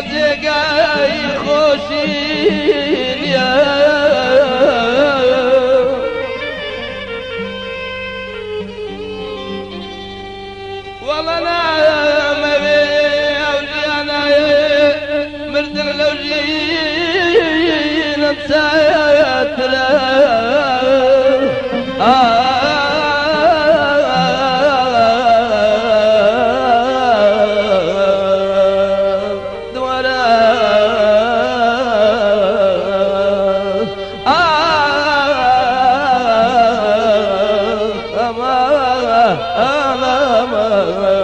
دقاي خوشين يا والله أنا ما بي أنا مرد لو جينا مساتر آه ağlama